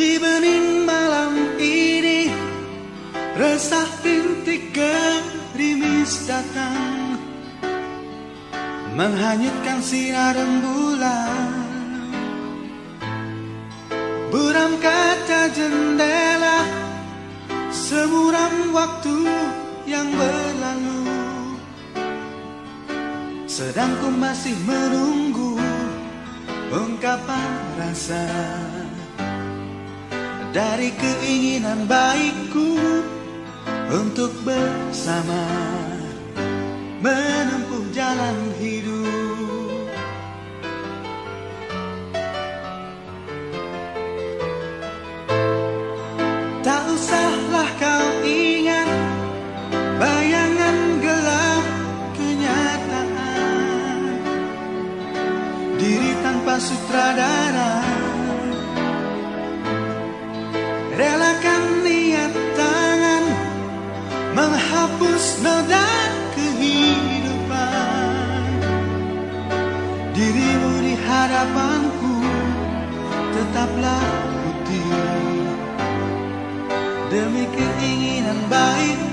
Di bening malam ini Resah bintik gerimis datang Menghanyutkan sinar rembulan. Buram kaca jendela Semuram waktu yang berlalu. Sedang ku masih menunggu Ungkapan rasa Dari keinginan baikku Untuk bersama Menempuh jalan hidup. Tak usahlah kau ingat Bayangan gelap kenyataan. Diri tanpa sutradara Dirimu di hadapanku Tetaplah putih. Demi keinginan baikku